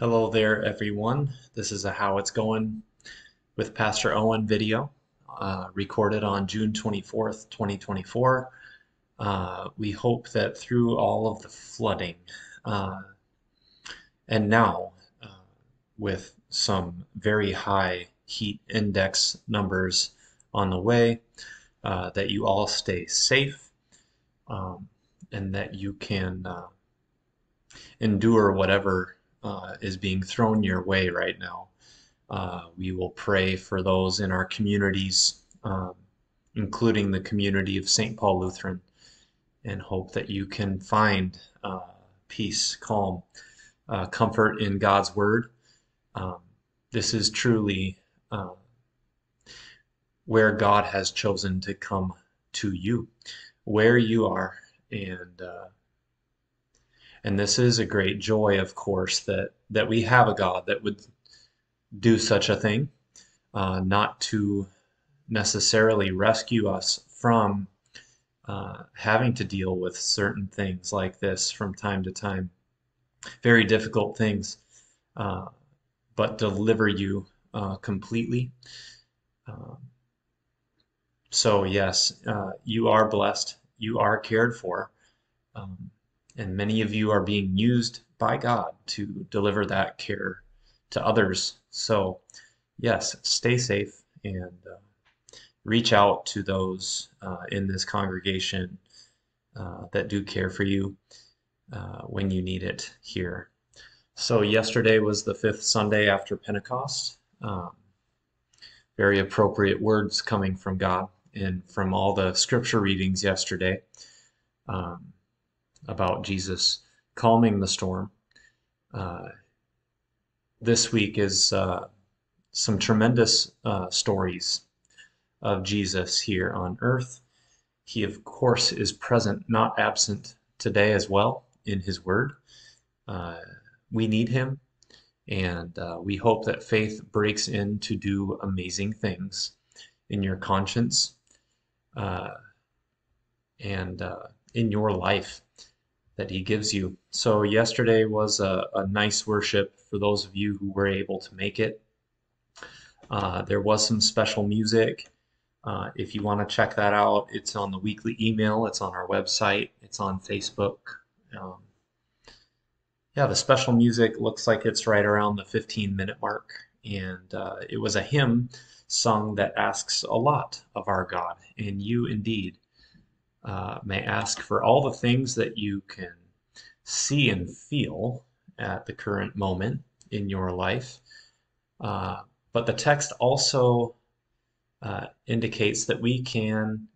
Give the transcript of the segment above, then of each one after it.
Hello there, everyone. This is a How It's Going with Pastor Owen video, uh, recorded on June 24th, 2024. Uh, we hope that through all of the flooding, uh, and now uh, with some very high heat index numbers on the way, uh, that you all stay safe um, and that you can uh, endure whatever uh, is being thrown your way right now. Uh, we will pray for those in our communities, um, including the community of St. Paul Lutheran, and hope that you can find uh, peace, calm, uh, comfort in God's Word. Um, this is truly uh, where God has chosen to come to you, where you are, and uh, and this is a great joy, of course, that, that we have a God that would do such a thing, uh, not to necessarily rescue us from uh, having to deal with certain things like this from time to time. Very difficult things, uh, but deliver you uh, completely. Um, so, yes, uh, you are blessed, you are cared for. Um, and many of you are being used by God to deliver that care to others. So, yes, stay safe and uh, reach out to those uh, in this congregation uh, that do care for you uh, when you need it here. So, yesterday was the fifth Sunday after Pentecost. Um, very appropriate words coming from God and from all the scripture readings yesterday. Um, about Jesus calming the storm. Uh, this week is uh, some tremendous uh, stories of Jesus here on earth. He, of course, is present, not absent today as well in His Word. Uh, we need Him, and uh, we hope that faith breaks in to do amazing things in your conscience uh, and in your life that he gives you. So yesterday was a, a nice worship for those of you who were able to make it. Uh, there was some special music. Uh, if you want to check that out, it's on the weekly email. It's on our website. It's on Facebook. Um, yeah, the special music looks like it's right around the 15 minute mark. And uh, it was a hymn sung that asks a lot of our God, and you indeed uh, may ask for all the things that you can see and feel at the current moment in your life. Uh, but the text also uh, indicates that we can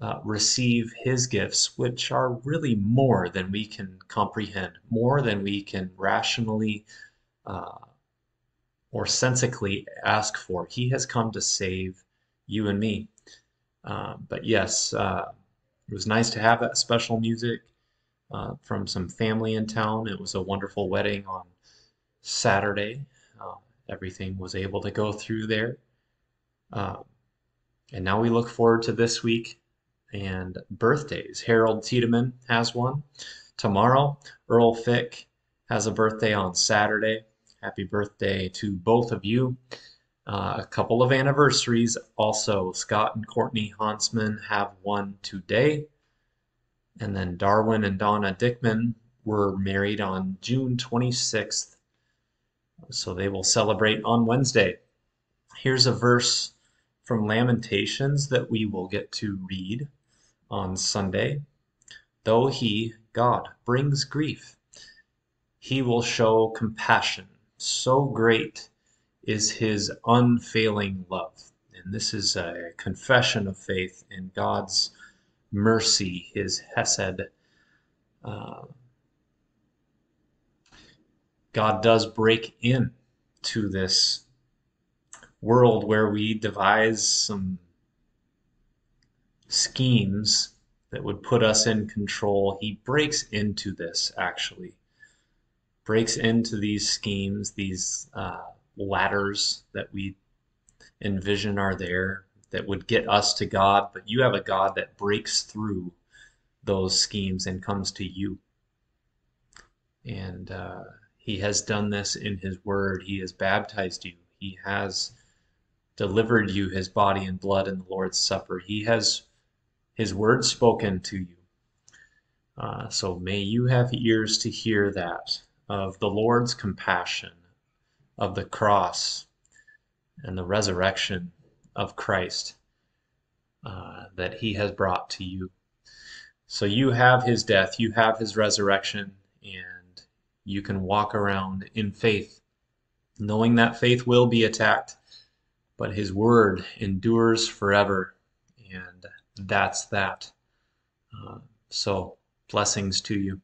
uh, receive his gifts, which are really more than we can comprehend, more than we can rationally uh, or sensically ask for. He has come to save you and me. Uh, but yes, uh, it was nice to have that special music uh, from some family in town. It was a wonderful wedding on Saturday. Uh, everything was able to go through there. Uh, and now we look forward to this week and birthdays. Harold Tiedemann has one tomorrow. Earl Fick has a birthday on Saturday. Happy birthday to both of you. Uh, a couple of anniversaries also. Scott and Courtney Hansman have one today. And then Darwin and Donna Dickman were married on June 26th. So they will celebrate on Wednesday. Here's a verse from Lamentations that we will get to read on Sunday. Though he, God, brings grief, he will show compassion so great is his unfailing love. And this is a confession of faith in God's mercy, his hesed. Uh, God does break in to this world where we devise some schemes that would put us in control. He breaks into this actually, breaks into these schemes, these uh, ladders that we envision are there that would get us to God, but you have a God that breaks through those schemes and comes to you. And uh, He has done this in His Word. He has baptized you. He has delivered you His body and blood in the Lord's Supper. He has His Word spoken to you. Uh, so may you have ears to hear that of the Lord's compassion, of the cross, and the resurrection of Christ uh, that He has brought to you. So you have His death, you have His resurrection, and you can walk around in faith, knowing that faith will be attacked, but His word endures forever, and that's that. Uh, so blessings to you.